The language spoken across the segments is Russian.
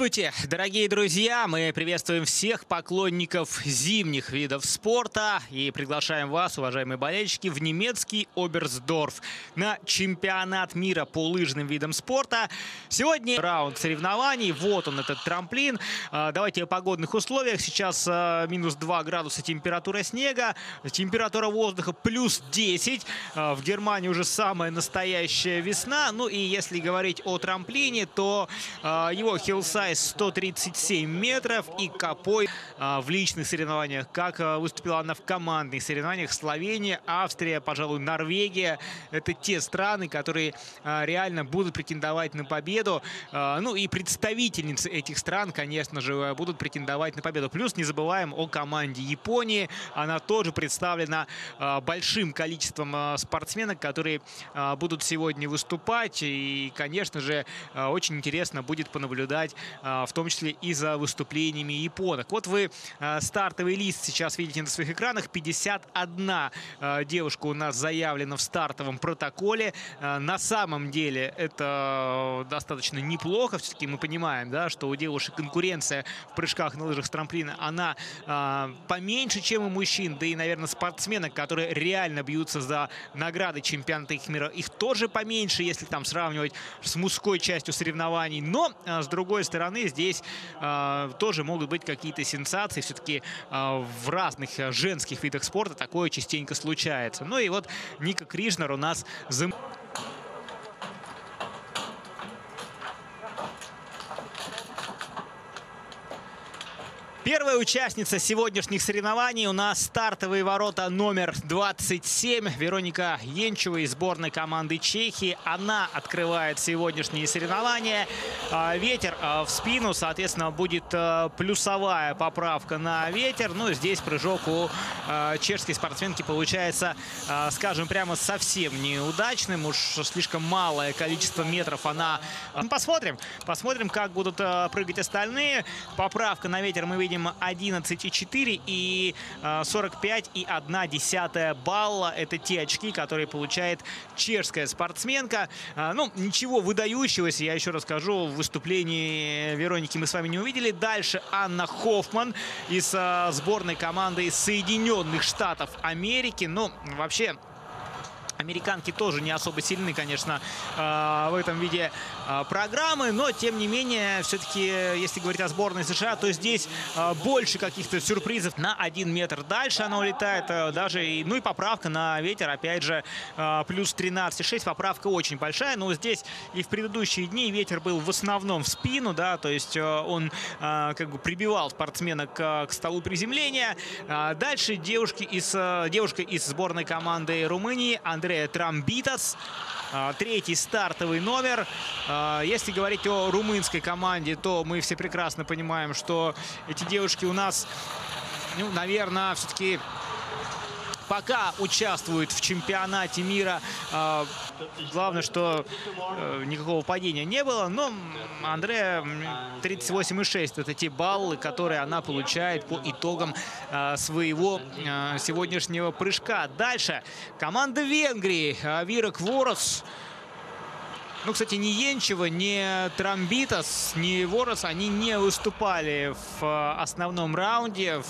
Здравствуйте, дорогие друзья! Мы приветствуем всех поклонников зимних видов спорта и приглашаем вас, уважаемые болельщики, в немецкий Оберсдорф на чемпионат мира по лыжным видам спорта. Сегодня раунд соревнований. Вот он, этот трамплин. А, давайте о погодных условиях. Сейчас а, минус 2 градуса температура снега, температура воздуха плюс 10. А, в Германии уже самая настоящая весна. Ну и если говорить о трамплине, то его хилл сайз 137 метров и Копой а, в личных соревнованиях. Как а, выступила она в командных соревнованиях. Словения, Австрия, пожалуй, Норвегия. Это те страны, которые а, реально будут претендовать на победу. Ну и представительницы этих стран, конечно же, будут претендовать на победу. Плюс не забываем о команде Японии. Она тоже представлена большим количеством спортсменок, которые будут сегодня выступать. И, конечно же, очень интересно будет понаблюдать наблюдать, в том числе и за выступлениями японок. Вот вы а, стартовый лист сейчас видите на своих экранах. 51 а, девушка у нас заявлена в стартовом протоколе. На самом деле это достаточно неплохо. Все-таки мы понимаем, да, что у девушек конкуренция в прыжках на лыжах с трамплина, она поменьше, чем у мужчин. Да и, наверное, спортсменок, которые реально бьются за награды чемпионата их мира, их тоже поменьше, если там сравнивать с мужской частью соревнований. Но, с другой другой стороны, здесь э, тоже могут быть какие-то сенсации. Все-таки э, в разных женских видах спорта такое частенько случается. Ну и вот Ника Кришнер у нас... Зам... Первая участница сегодняшних соревнований у нас стартовые ворота номер 27. Вероника Енчева из сборной команды Чехии. Она открывает сегодняшние соревнования. А, ветер а, в спину, соответственно, будет а, плюсовая поправка на ветер. Ну, здесь прыжок у чешской спортсменки получается, скажем прямо, совсем неудачным. Уж слишком малое количество метров она... Посмотрим. Посмотрим, как будут прыгать остальные. Поправка на ветер мы видим видим 11,4 и 45,1 э, балла. Это те очки, которые получает чешская спортсменка. А, ну, ничего выдающегося, я еще расскажу, в выступлении Вероники мы с вами не увидели. Дальше Анна Хоффман из э, сборной команды Соединенных Штатов Америки. Ну, вообще, Американки тоже не особо сильны, конечно, э, в этом виде э, программы, но, тем не менее, все-таки, если говорить о сборной США, то здесь э, больше каких-то сюрпризов на один метр дальше она улетает, даже, и, ну и поправка на ветер, опять же, плюс 13,6, поправка очень большая, но здесь и в предыдущие дни ветер был в основном в спину, да, то есть он как бы прибивал спортсмена к, к столу приземления. Дальше девушки из, девушка из сборной команды Румынии Андрея Трамбитас. А, третий стартовый номер. А, если говорить о румынской команде, то мы все прекрасно понимаем, что эти девушки у нас, ну, наверное, все-таки пока участвуют в чемпионате мира. А, главное, что э, никакого падения не было. Но Андрея 38,6 это те баллы, которые она получает по итогам а, своего а, сегодняшнего прыжка. Дальше команда Венгрии. Вира Кворос. Ну, кстати, ни Енчева, ни Трамбитас, ни Ворос, они не выступали в основном раунде.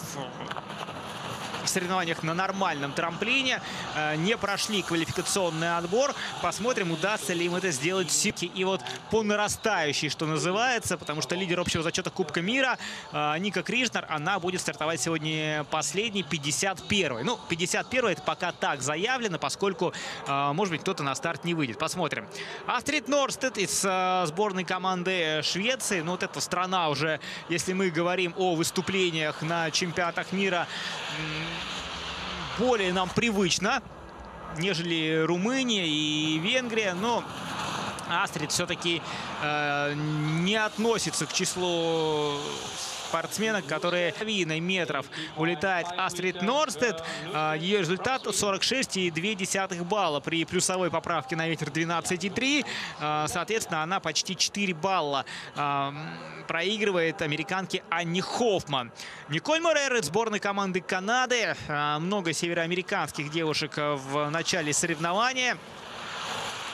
Соревнованиях на нормальном трамплине. Э, не прошли квалификационный отбор. Посмотрим, удастся ли им это сделать в Симке. И вот по нарастающей, что называется, потому что лидер общего зачета Кубка мира э, Ника Кришнер, она будет стартовать сегодня последний, 51-й. Ну, 51-й это пока так заявлено, поскольку, э, может быть, кто-то на старт не выйдет. Посмотрим. Астрид Норстед из сборной команды Швеции. Ну, вот эта страна уже, если мы говорим о выступлениях на чемпионатах мира, более нам привычно, нежели Румыния и Венгрия. Но Астрид все-таки э, не относится к числу спортсменок, которые половиной метров улетает Астрид Норстед. А, ее результат 46,2 балла при плюсовой поправке на ветер 12,3. А, соответственно, она почти 4 балла а, проигрывает американке Анни Хоффман. Николь Морер из сборной команды Канады. Много североамериканских девушек в начале соревнования.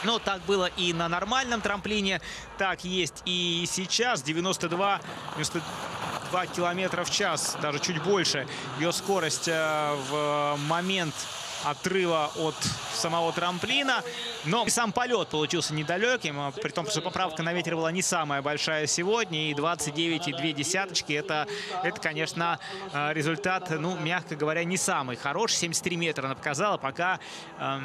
Но так было и на нормальном трамплине, так есть и сейчас. 92, 92 километра в час, даже чуть больше. Ее скорость э, в момент отрыва от самого трамплина. Но и сам полет получился недалеким, при том, что поправка на ветер была не самая большая сегодня. И 29,2 десяточки это, это, конечно, э, результат, ну, мягко говоря, не самый хороший. 73 метра она показала, пока э,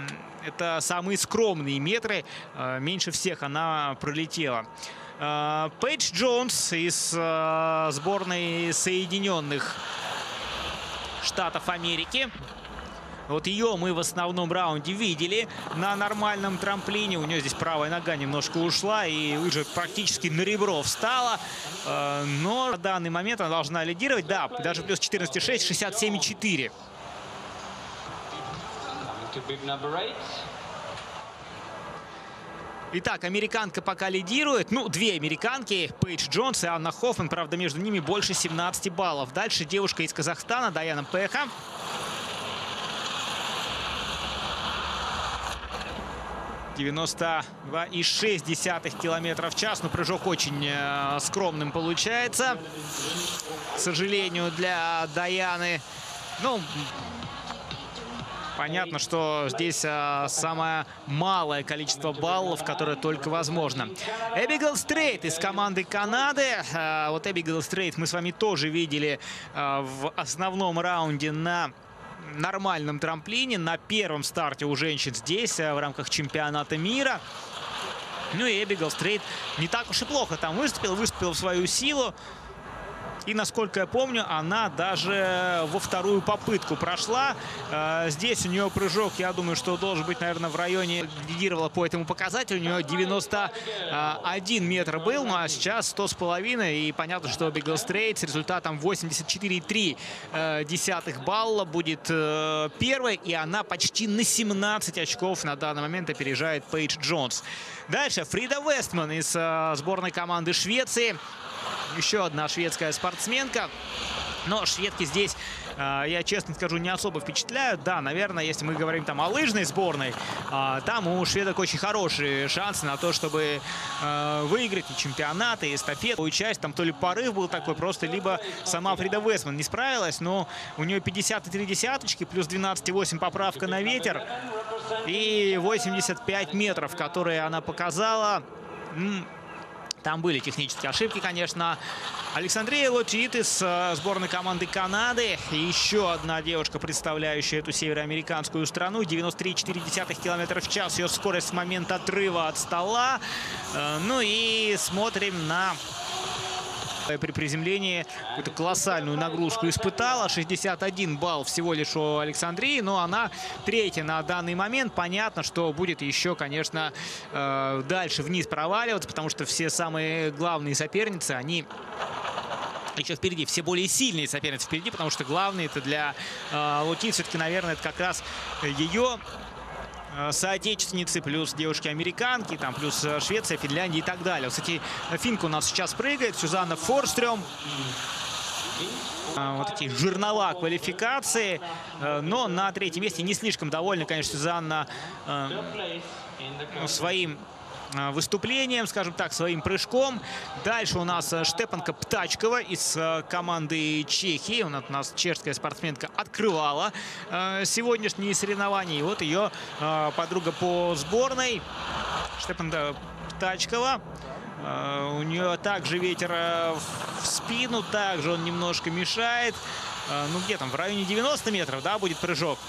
это самые скромные метры. Э, меньше всех она пролетела. Э, Пейдж Джонс из э, сборной Соединенных Штатов Америки. Вот ее мы в основном раунде видели на нормальном трамплине. У нее здесь правая нога немножко ушла и уже практически на ребро встала. Э, но на данный момент она должна лидировать. Да, даже плюс 14,6, 67,4. Итак, американка пока лидирует. Ну, две американки, Пейдж Джонс и Анна Хоффман. Правда, между ними больше 17 баллов. Дальше девушка из Казахстана, Даяна Пеха. 92,6 километров в час. Но прыжок очень э, скромным получается. К сожалению, для Даяны. Ну, понятно, что здесь а, самое малое количество баллов, которое только возможно. Эбигал Стрейт из команды Канады. А, вот Эбигал Стрейт мы с вами тоже видели а, в основном раунде на нормальном трамплине на первом старте у женщин здесь э, в рамках чемпионата мира. Ну и Эбигал Стрейт не так уж и плохо там выступил, выступил в свою силу. И, насколько я помню, она даже во вторую попытку прошла. Э, здесь у нее прыжок, я думаю, что должен быть, наверное, в районе, лидировала по этому показателю. У нее 91 метр был, ну а сейчас 100 с половиной. И понятно, что Бигл Стрейт с результатом 84,3 э, балла будет э, первой. И она почти на 17 очков на данный момент опережает Пейдж Джонс. Дальше Фрида Вестман из сборной команды Швеции. Еще одна шведская спортсменка. Но шведки здесь, э, я честно скажу, не особо впечатляют. Да, наверное, если мы говорим там о лыжной сборной, э, там у шведок очень хорошие шансы на то, чтобы э, выиграть и чемпионаты, и эстафету. Часть там то ли порыв был такой, просто либо сама Фрида Вестман не справилась, но у нее 53 десяточки, плюс 12,8 поправка на ветер и 85 метров, которые она показала. Там были технические ошибки, конечно. Александрия Лотит из э, сборной команды Канады. Еще одна девушка, представляющая эту североамериканскую страну. 93,4 км в час. Ее скорость с момента отрыва от стола. Э, ну и смотрим на при приземлении какую-то колоссальную нагрузку испытала. 61 балл всего лишь у Александрии, но она третья на данный момент. Понятно, что будет еще, конечно, э, дальше вниз проваливаться, потому что все самые главные соперницы, они еще впереди. Все более сильные соперницы впереди, потому что главные это для э, Луки все-таки, наверное, это как раз ее соотечественницы, плюс девушки-американки, там плюс э, Швеция, Финляндия и так далее. Кстати, финка у нас сейчас прыгает, Сюзанна Форстрем. Э, вот такие жирнова квалификации. Но на третьем месте не слишком довольна, конечно, Сюзанна своим Э, выступлением, скажем так, своим прыжком. Дальше у нас э, Штепанка Птачкова из э, команды Чехии. У нас чешская спортсменка открывала сегодняшние соревнования. И вот ее подруга по сборной Штепанка Птачкова. У нее также ветер в спину, также он немножко мешает. Ну, где там, в районе 90 метров, да, будет прыжок.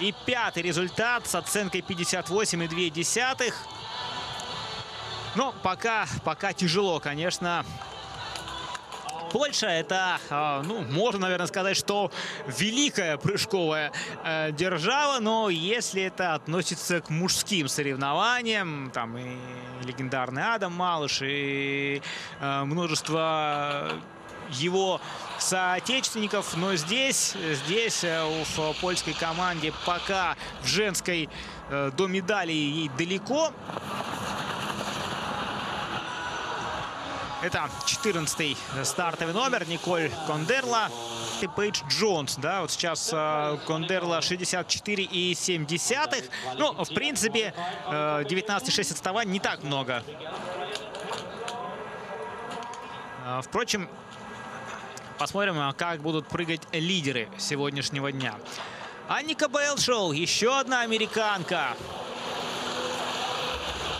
И пятый результат с оценкой 58,2. Но пока, пока тяжело, конечно. Польша это, а, ну, можно, наверное, сказать, что великая прыжковая э, держава, но если это относится к мужским соревнованиям, там и легендарный Адам Малыш, и э, множество его соотечественников, но здесь, здесь э, в польской команде пока в женской до медали ей далеко. Это 14-й стартовый номер Николь Кондерла и Пейдж Джонс. Да, вот сейчас э, Кондерла 64,7. Ну, в принципе, э, 19,6 отставания не так много. Э, впрочем, посмотрим, э, как будут прыгать лидеры сегодняшнего дня. Анника Бейлшоу, еще одна американка.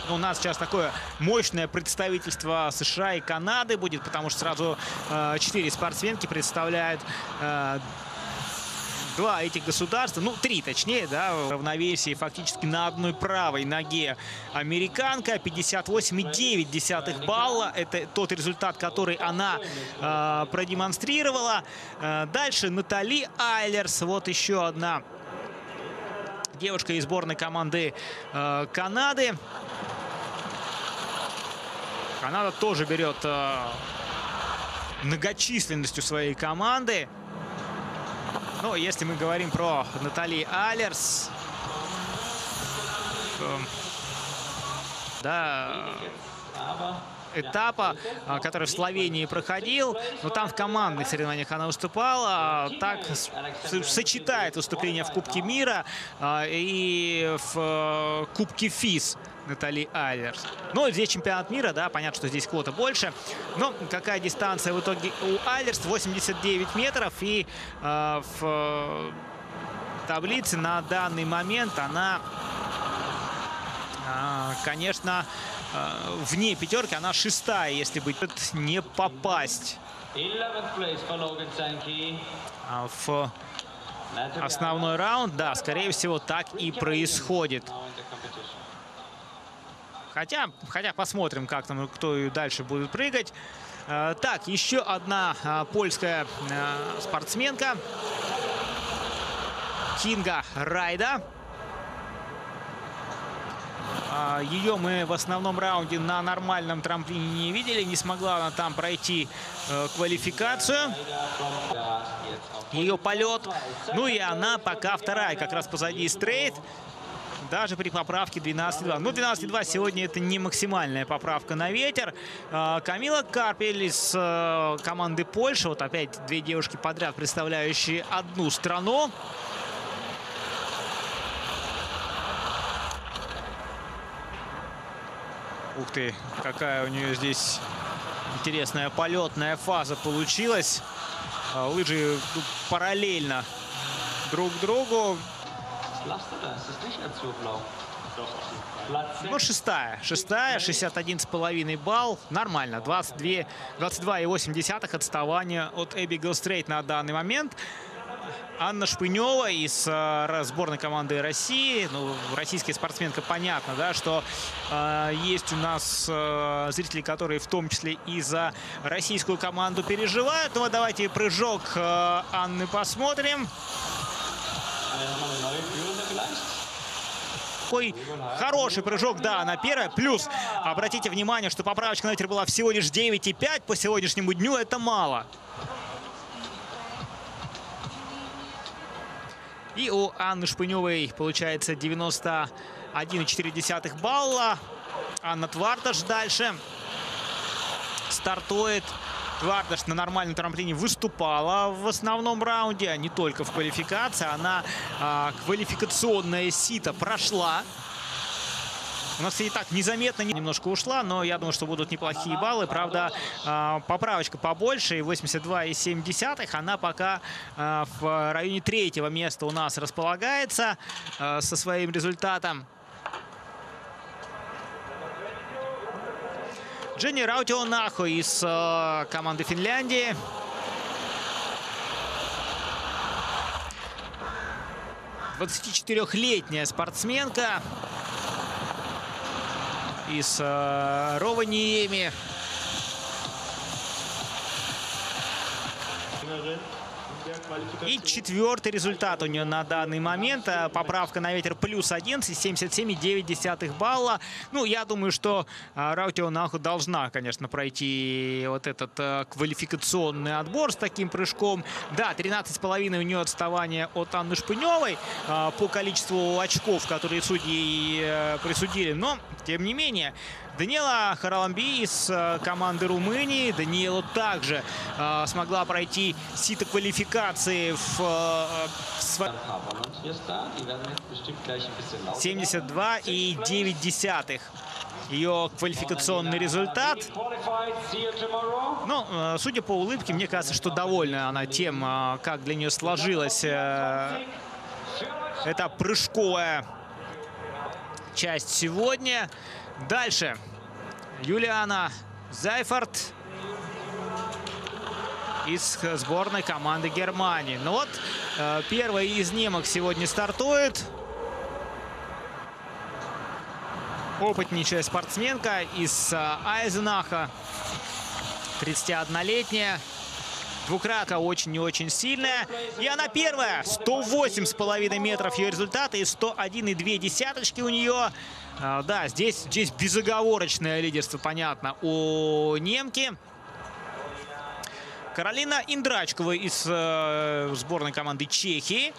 У нас сейчас такое мощное представительство США и Канады будет, потому что сразу э, четыре спортсменки представляют э, два этих государства, ну, три точнее, да, в равновесии фактически на одной правой ноге американка. 58,9 балла. Это тот результат, который она э, продемонстрировала. Э, дальше Натали Айлерс. Вот еще одна девушка из сборной команды э, Канады. Канада тоже берет э, многочисленностью своей команды. Но если мы говорим про Натали Алерс, то, да, этапа, а, который в Словении проходил. Но там в командных соревнованиях она выступала. Так сочетает выступление в Кубке мира а, и в э, Кубке ФИС. Натали Айлерс. Ну, здесь чемпионат мира, да, понятно, что здесь квота больше. Но какая дистанция в итоге у Айлерс? 89 метров. И э, в таблице на данный момент она, э, конечно, э, вне пятерки. Она шестая, если быть не попасть. А в основной раунд, да, скорее всего, так и происходит. Хотя, хотя посмотрим, как там, кто и дальше будет прыгать. Э, так, еще одна э, польская э, спортсменка. Кинга Райда. Ее мы в основном раунде на нормальном трамплине не видели. Не смогла она там пройти квалификацию. Ее полет. Ну и она пока вторая, как раз позади стрейт даже при поправке 12,2. Ну, 12,2 сегодня это не максимальная поправка на ветер. А, Камила Карпель из э, команды Польши. Вот опять две девушки подряд, представляющие одну страну. Ух ты, какая у нее здесь интересная полетная фаза получилась. А, лыжи ну, параллельно друг другу. Ну, шестая. Шестая, 61,5 балл. Нормально. 22, 22,8 отставания от Эбигел Стрейт на данный момент. Анна Шпынева из э, сборной команды России. Ну, российская спортсменка, понятно, да, что э, есть у нас э, зрители, которые в том числе и за российскую команду переживают. Ну, давайте прыжок э, Анны посмотрим такой хороший прыжок, да, на первое. Плюс, обратите внимание, что поправочка на ветер была всего лишь 9,5 по сегодняшнему дню. Это мало. И у Анны Шпыневой получается 91,4 балла. Анна Твардаш дальше стартует Гвардаш на нормальном трамплине выступала в основном раунде, а не только в квалификации. Она а, квалификационное сито прошла. У нас и так незаметно немножко ушла, но я думаю, что будут неплохие баллы. Правда, а, поправочка побольше, 82,7. Она пока а, в районе третьего места у нас располагается а, со своим результатом. Дженни Раутионахо из э, команды Финляндии. Двадцатичетырехлетняя спортсменка из э, Рованиеми. И четвертый результат у нее на данный момент. Э, поправка на ветер плюс 11, 77,9 балла. Ну, я думаю, что э, Раутио Наху должна, конечно, пройти вот этот э, квалификационный отбор с таким прыжком. Да, 13,5 у нее отставание от Анны Шпыневой по количеству очков, которые судьи присудили. Но, тем не менее, Даниэла Хараламби из э, команды Румынии. Даниэла также э, смогла пройти сито квалификации в, э, в 72,9 ее квалификационный результат. Ну, э, судя по улыбке, мне кажется, что довольна она тем, э, как для нее сложилась эта прыжковая часть сегодня. Дальше. Юлиана Зайфорд из сборной команды Германии. Ну вот, э, первый из немок сегодня стартует. Опытнейшая спортсменка из э, Айзенаха. 31-летняя. Двукратка очень и очень сильная. И она первая. 108,5 метров ее результаты и 101,2 десяточки у нее. А, да, здесь, здесь безоговорочное лидерство, понятно, у немки. Каролина Индрачкова из э, сборной команды Чехии.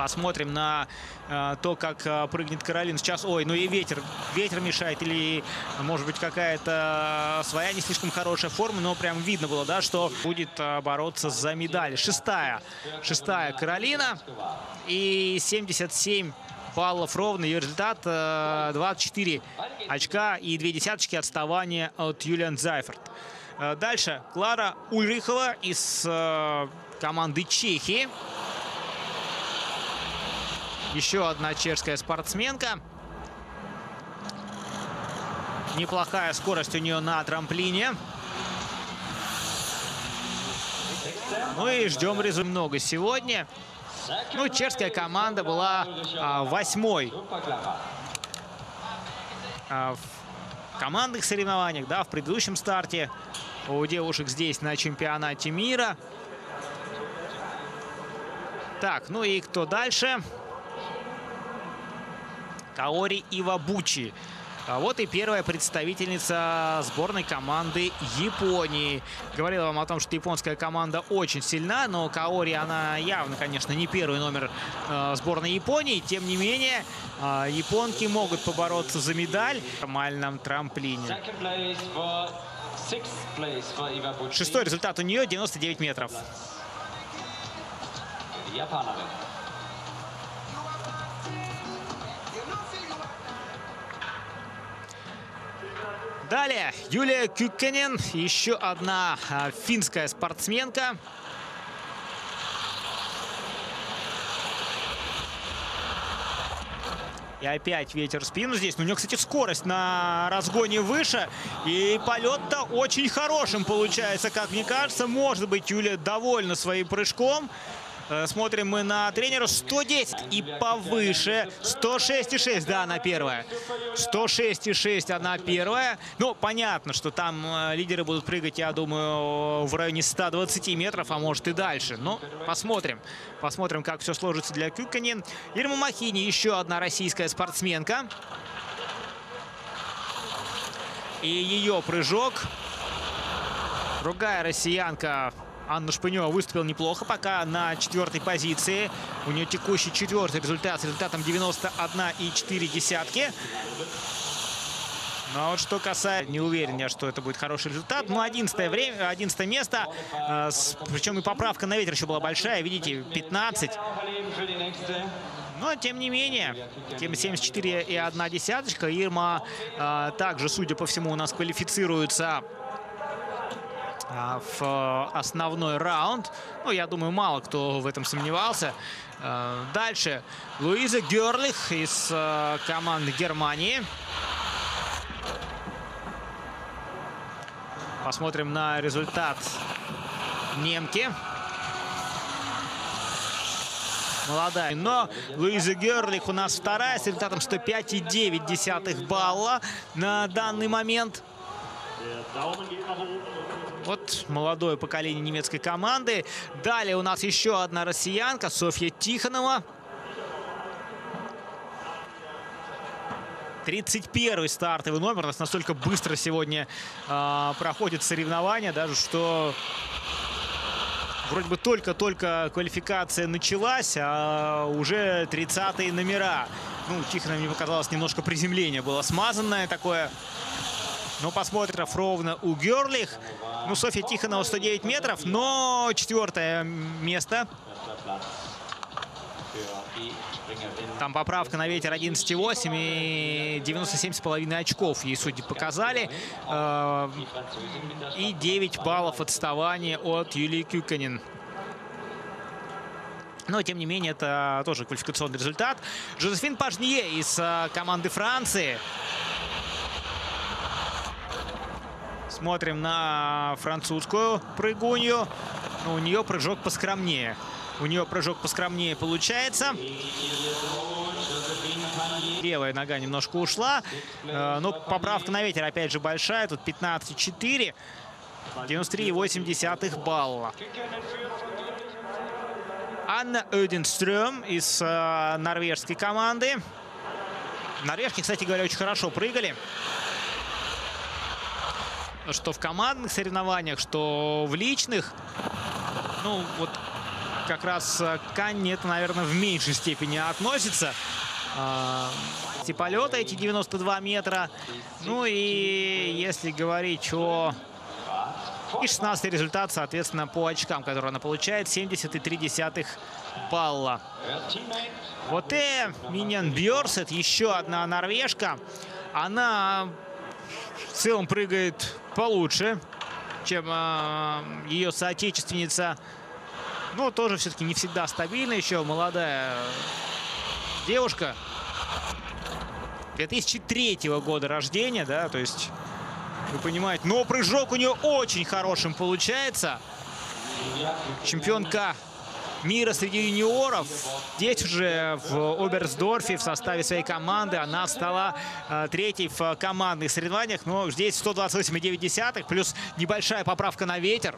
Посмотрим на э, то, как э, прыгнет Каролин. Сейчас, ой, ну и ветер. Ветер мешает или, может быть, какая-то своя не слишком хорошая форма. Но прям видно было, да, что будет э, бороться за медаль. Шестая. Шестая Каролина. И 77 баллов ровно. Ее результат 24 очка и две десяточки отставания от Юлиан Зайферт. Дальше Клара Ульрихова из команды Чехии. Еще одна чешская спортсменка. Неплохая скорость у нее на трамплине. Ну и ждем результат много сегодня. Ну, чешская команда была а, восьмой а, в командных соревнованиях, да, в предыдущем старте у девушек здесь на чемпионате мира. Так, ну и кто дальше? Каори Ивабучи. А вот и первая представительница сборной команды Японии. Говорил вам о том, что японская команда очень сильна, но Каори, она явно, конечно, не первый номер э, сборной Японии. Тем не менее, э, японки могут побороться за медаль в нормальном трамплине. Шестой результат у нее 99 метров. Далее Юлия Кюккенен, еще одна а, финская спортсменка. И опять ветер спину здесь. Но у него, кстати, скорость на разгоне выше. И полет-то очень хорошим получается, как мне кажется. Может быть, Юлия довольна своим прыжком. Э, смотрим мы на тренера. 110 и повыше. 106,6, да, она первая. 106,6 она первая. Ну, понятно, что там э, лидеры будут прыгать, я думаю, в районе 120 метров, а может и дальше. Но посмотрим. Посмотрим, как все сложится для Кюканин. Ирма Махини, еще одна российская спортсменка. И ее прыжок. Другая россиянка Анна Шпынева выступила неплохо, пока на четвертой позиции. У нее текущий четвертый результат с результатом 91,4 десятки. Но вот что касается, не уверен я, что это будет хороший результат. Ну, 11 время, 11 место. Э, с, причем и поправка на ветер еще была большая. Видите, 15. Но, тем не менее, тем 74 и 1 десяточка. Ирма э, также, судя по всему, у нас квалифицируется а, в э, основной раунд. Ну, я думаю, мало кто в этом сомневался. Э, дальше Луиза Герлих из э, команды Германии. Посмотрим на результат немки. Молодая. Но Луиза Герлих у нас вторая с результатом 105,9 балла на данный момент. Вот молодое поколение немецкой команды. Далее у нас еще одна россиянка, Софья Тихонова. 31-й стартовый номер. У нас настолько быстро сегодня э, проходит соревнования, даже что вроде бы только-только квалификация началась, а уже 30-е номера. Ну, Тихонов мне показалось, немножко приземление было смазанное такое. Ну, посмотрим ровно у Герлих. Ну, Софья Тихонова 109 метров, но четвертое место. Там поправка на ветер 11,8 и 97,5 очков ей судьи показали. Э, и 9 баллов отставания от Юлии Кюканин. Но, тем не менее, это тоже квалификационный результат. Жозефин Пажнье из э, команды Франции. Смотрим на французскую прыгунью. Ну, у нее прыжок поскромнее. У нее прыжок поскромнее получается. Левая нога немножко ушла. Э, но поправка на ветер опять же большая. Тут 15,4. 93,8 балла. Анна Ödenström из э, норвежской команды. Норвежки, кстати говоря, очень хорошо прыгали. Что в командных соревнованиях, что в личных. Ну, вот как раз к Анне это, наверное, в меньшей степени относится. Эти полеты, эти 92 метра. Ну и если говорить о и 16 результат, соответственно, по очкам, которые она получает. 70,3 балла. Вот и Миньян Бьорсет, еще одна норвежка. Она в целом прыгает получше, чем э, ее соотечественница. Но тоже все-таки не всегда стабильно. Еще молодая девушка. 2003 года рождения, да, то есть вы понимаете. Но прыжок у нее очень хорошим получается. Чемпионка мира среди юниоров. Здесь уже в Оберсдорфе в составе своей команды она стала э, третьей в командных соревнованиях. Но здесь 128,9 плюс небольшая поправка на ветер.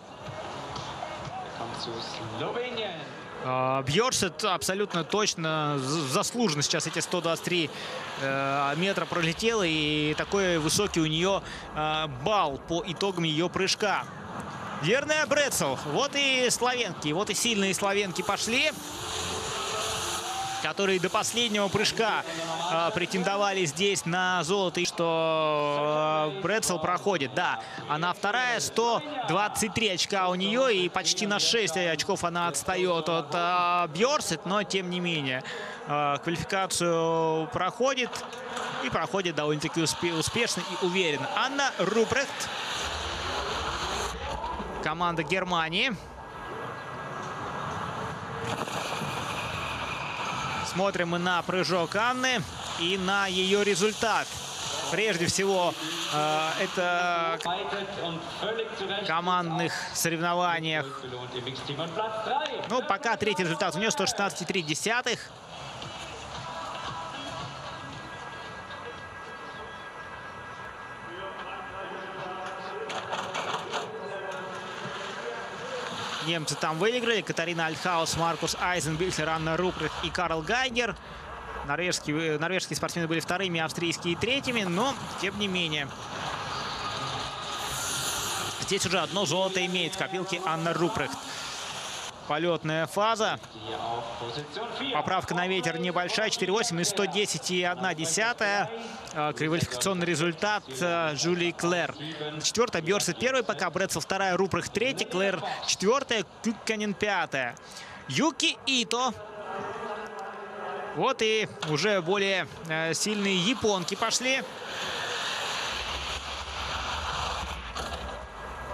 А, Бьерсет абсолютно точно, заслуженно сейчас эти 123 э, метра пролетела. И такой высокий у нее э, балл по итогам ее прыжка. Верная Брецел. Вот и славянки. Вот и сильные славянки пошли которые до последнего прыжка э, претендовали здесь на золото. И что э, Брэдсел проходит, да. Она вторая, 123 очка у нее. И почти на 6 очков она отстает от э, Бьорсет. Но, тем не менее, э, квалификацию проходит. И проходит довольно-таки успе успешно и уверенно. Анна Рупрехт. Команда Германии. Смотрим мы на прыжок Анны и на ее результат. Прежде всего, э, это командных соревнованиях. Ну, пока третий результат у нее 116,3. Немцы там выиграли. Катарина Альтхаус, Маркус Айзенбильцер, Анна Руприх и Карл Гайгер. Норвежские, норвежские спортсмены были вторыми, австрийские третьими, но тем не менее. Здесь уже одно золото имеет в копилке Анна Рупрехт полетная фаза. Поправка на ветер небольшая, 4,8 и 110,1 десятая. А, квалификационный результат а, Жюли Клэр. Четвертая, Бьорсет первый, пока Брэдсел вторая, Рупрах третий, Клэр четвертая, Кюкканин пятая. Юки Ито. Вот и уже более а, сильные японки пошли.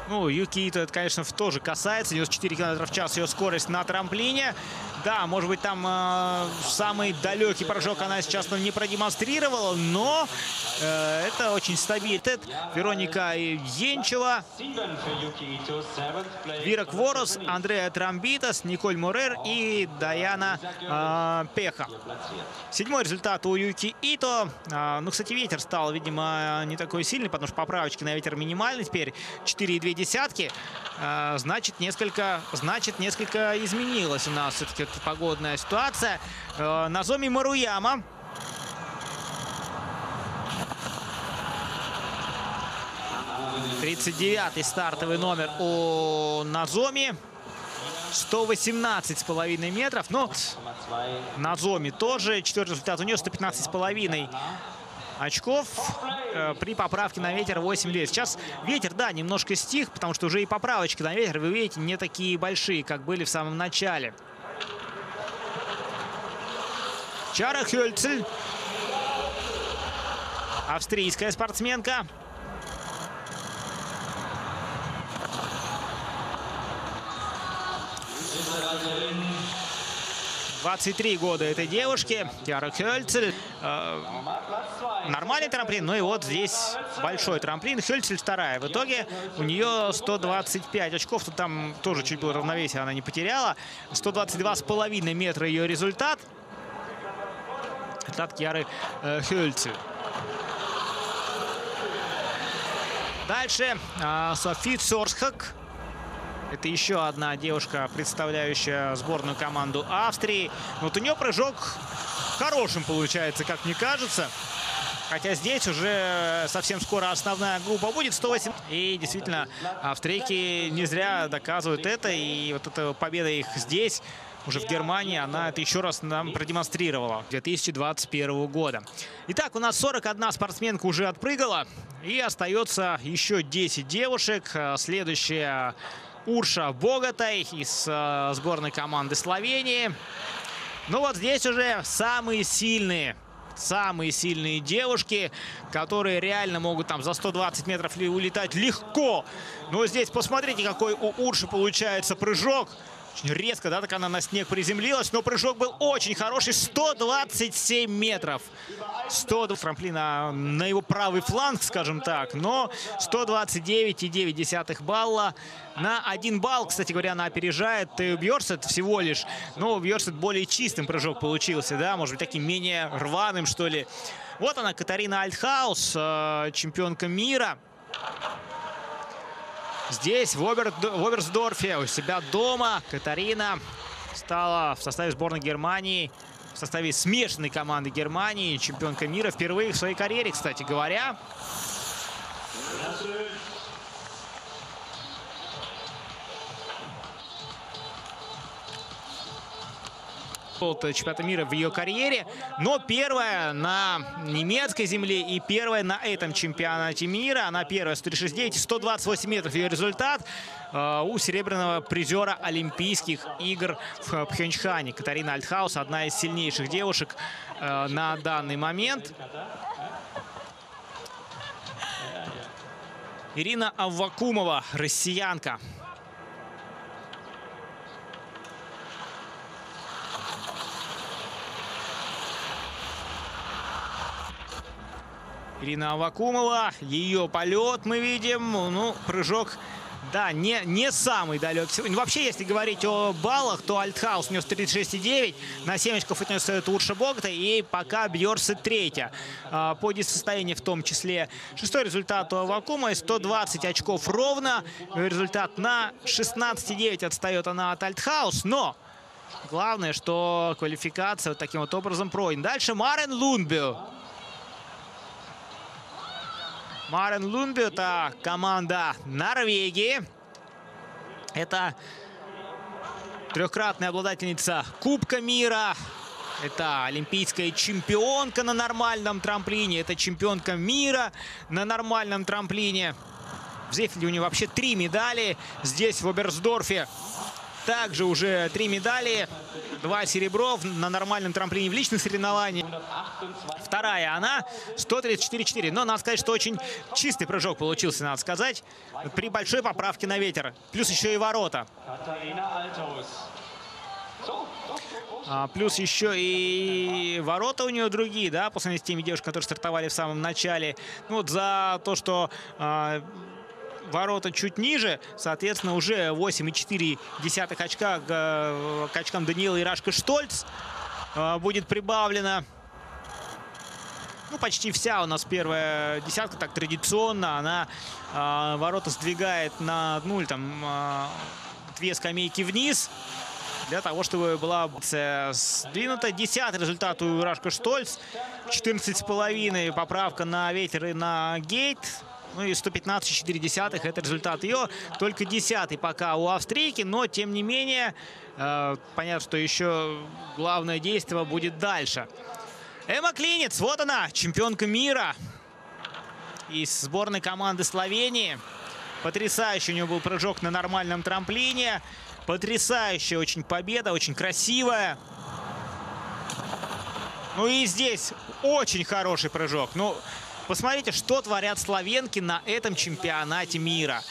Ну, Юкиито это, конечно, тоже касается. 94 км в час ее скорость на трамплине. Да, может быть, там э, самый далекий прыжок она сейчас не продемонстрировала, но э, это очень стабильно. Вероника Енчева, Вира Кворос, Андреа Трамбитас, Николь Мурер и Даяна э, Пеха. Седьмой результат у Юки Ито. Э, ну, кстати, ветер стал, видимо, не такой сильный, потому что поправочки на ветер минимальный теперь. 4,2 десятки. Э, значит, несколько, значит, несколько изменилось у нас все-таки погодная ситуация. Э, Назоми Маруяма. Тридцать девятый стартовый номер у Назоми. 118 с половиной метров. Но Назоми тоже. Четвертый результат у нее 115 с половиной очков э, при поправке на ветер 8 лет. Сейчас ветер, да, немножко стих, потому что уже и поправочки на ветер, вы видите, не такие большие, как были в самом начале. Чара Хёльцель. Австрийская спортсменка. Двадцать три года этой девушки, Тиара Хёльцель. Э, нормальный трамплин, ну и вот здесь большой трамплин. Хёльцель вторая. В итоге у нее 125 очков. Тут там тоже чуть было равновесие, она не потеряла. 122 с половиной метра ее результат от Кьяры э. Дальше э, Софи Цорсхак. Это еще одна девушка, представляющая сборную команду Австрии. Вот у нее прыжок хорошим получается, как мне кажется. Хотя здесь уже совсем скоро основная группа будет 108. И действительно, австрийки не зря доказывают это. И вот эта победа их здесь уже в Германии, она это еще раз нам продемонстрировала 2021 года. Итак, у нас 41 спортсменка уже отпрыгала. И остается еще 10 девушек. Следующая Урша Богатай из э, сборной команды Словении. Ну вот здесь уже самые сильные самые сильные девушки, которые реально могут там за 120 метров улетать легко. Но здесь посмотрите, какой у Урши получается прыжок. Очень резко, да, так она на снег приземлилась, но прыжок был очень хороший. 127 метров. 100 трамплина на его правый фланг, скажем так, но 129,9 балла. На один балл, кстати говоря, она опережает Бьерсет всего лишь. Но Бьерсет более чистым прыжок получился, да, может быть, таким менее рваным, что ли. Вот она, Катарина Альтхаус, э, чемпионка мира. Здесь, в, Обер... в Оберсдорфе, у себя дома, Катарина стала в составе сборной Германии, в составе смешанной команды Германии, чемпионка мира впервые в своей карьере, кстати говоря. Чемпионата мира в ее карьере. Но первая на немецкой земле и первая на этом чемпионате мира. Она первая 136,9, 128 метров ее результат э, у серебряного призера Олимпийских игр в Пхенчхане. Катарина Альтхаус, одна из сильнейших девушек э, на данный момент. Ирина Аввакумова, россиянка. Ирина Авакумова. Ее полет мы видим. Ну, прыжок, да, не, не самый сегодня. Вообще, если говорить о баллах, то Альтхаус нес 36,9. На 7 очков отнес лучше Богата. И пока Бьерсы третья. А, по состоянию в том числе. Шестой результат у Авакума. 120 очков ровно. Результат на 16,9 отстает она от Альтхаус. Но главное, что квалификация вот таким вот образом пройдена. Дальше Марен Лунбю. Марен Лунби, это команда Норвегии. Это трехкратная обладательница Кубка мира. Это олимпийская чемпионка на нормальном трамплине. Это чемпионка мира на нормальном трамплине. В Зефеле у нее вообще три медали. Здесь, в Оберсдорфе, также уже три медали. Два серебров на нормальном трамплине в личных соревнованиях. Вторая она 134-4. Но надо сказать, что очень чистый прыжок получился, надо сказать. При большой поправке на ветер. Плюс еще и ворота. А, плюс еще и ворота у нее другие, да, по сравнению с теми девушками, которые стартовали в самом начале. Ну, вот за то, что а, ворота чуть ниже, соответственно, уже 8,4 очка к, к очкам Даниила Ирашко Штольц а, будет прибавлено. Ну, почти вся у нас первая десятка, так традиционно. Она э, ворота сдвигает на одну или там э, две скамейки вниз для того, чтобы была сдвинута. Десятый результат у Рашка Штольц. 14,5 поправка на ветер и на гейт. Ну и 115,4 это результат ее. Только десятый пока у австрийки, но тем не менее, э, понятно, что еще главное действие будет дальше. Эма Клинец, вот она, чемпионка мира из сборной команды Словении. Потрясающий у него был прыжок на нормальном трамплине. Потрясающая очень победа, очень красивая. Ну и здесь очень хороший прыжок. Ну, посмотрите, что творят славенки на этом чемпионате мира.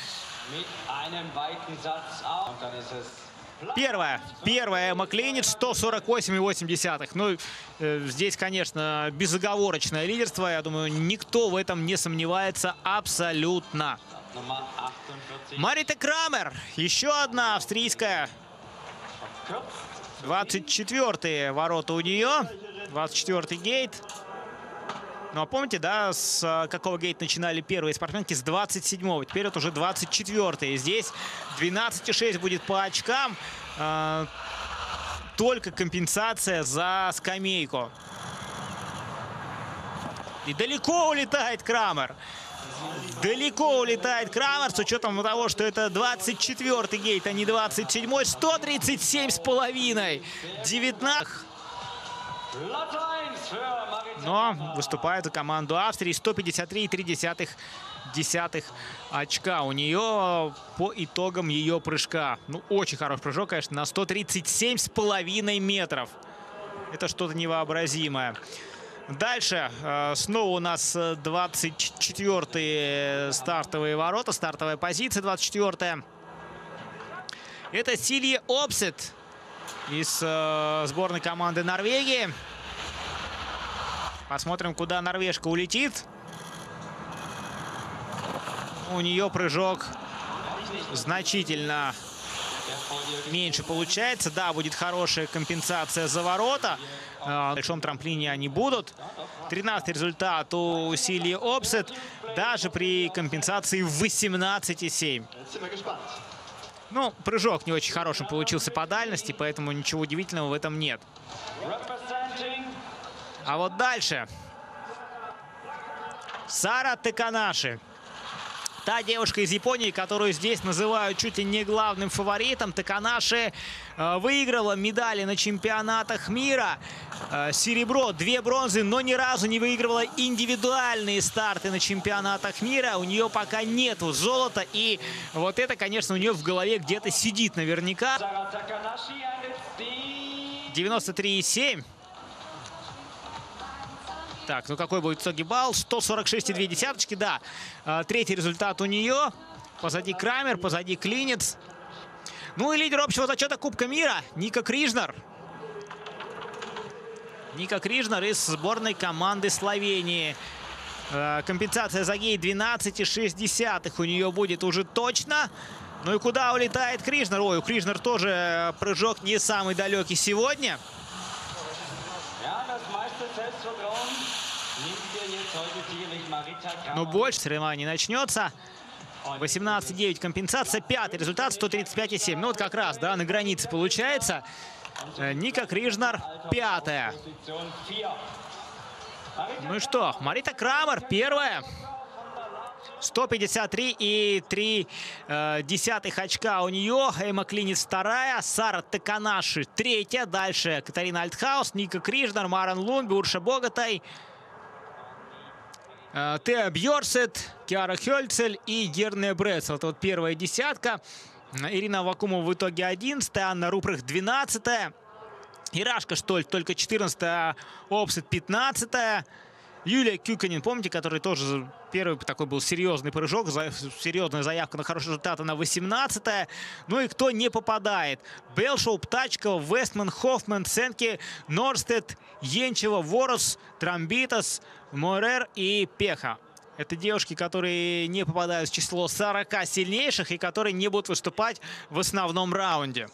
Первая. Первая Эмма Клинич, 148,8. Ну, э, здесь, конечно, безоговорочное лидерство. Я думаю, никто в этом не сомневается абсолютно. Марита Крамер. Еще одна австрийская. 24 ворота у нее. 24 гейт. Ну, а помните, да, с а, какого гейт начинали первые спортсменки? С 27-го. Теперь это уже 24-й. Здесь 12,6 будет по очкам. А, только компенсация за скамейку. И далеко улетает Крамер. Далеко улетает Крамер с учетом того, что это 24-й гейт, а не 27-й. 137 с половиной. 19. Но выступает за команду Австрии. 153,3 десятых очка у нее по итогам ее прыжка. Ну, очень хороший прыжок, конечно, на 137 с половиной метров. Это что-то невообразимое. Дальше э, снова у нас 24-е стартовые ворота, стартовая позиция 24-я. Это Силье Опсет из э, сборной команды Норвегии. Посмотрим, куда норвежка улетит. У нее прыжок значительно меньше получается. Да, будет хорошая компенсация за ворота. А, на большом трамплине они будут. 13 результат у Силии Опсет. Даже при компенсации в 18,7. Ну, прыжок не очень хорошим получился по дальности, поэтому ничего удивительного в этом нет. А вот дальше. Сара Теканаши. Та девушка из Японии, которую здесь называют чуть ли не главным фаворитом, Таканаши э, выиграла медали на чемпионатах мира. Э, серебро, две бронзы, но ни разу не выигрывала индивидуальные старты на чемпионатах мира. У нее пока нету золота. И вот это, конечно, у нее в голове где-то сидит наверняка. 93,7. Так, ну какой будет итоги балл? 146,2 десяточки, да. А, третий результат у нее. Позади Крамер, позади Клинец. Ну и лидер общего зачета Кубка мира Ника Крижнер. Ника Крижнер из сборной команды Словении. А, компенсация за гей 12,6 у нее будет уже точно. Ну и куда улетает Крижнер? Ой, у Крижнер тоже прыжок не самый далекий сегодня. Но больше соревнований начнется. 18-9 компенсация. Пятый результат 135,7. Ну вот как раз, да, на границе получается. Э, Ника Крижнар пятая. Ну и что, Марита Крамер первая. 153 и 3 э, десятых очка у нее. Эйма Клинец вторая. Сара Теканаши третья. Дальше Катарина Альтхаус, Ника Крижнар, Маран Лунби, Урша Богатай. Э, Теа Бьорсет, Киара Хельцель и Герне Брец. Вот, вот первая десятка. Ирина Вакумова в итоге 11 Анна Рупрых 12 -я. Ирашка Штоль только 14 -я. Опсет 15 -я. Юлия Кюканин, помните, который тоже первый такой был серьезный прыжок, серьезная заявка на хорошие результаты на 18 -е. Ну и кто не попадает? Белшоу, Птачкова, Вестман, Хоффман, Сенки, Норстед, Енчева, Ворос, Трамбитас, Морер и Пеха. Это девушки, которые не попадают в число 40 сильнейших и которые не будут выступать в основном раунде.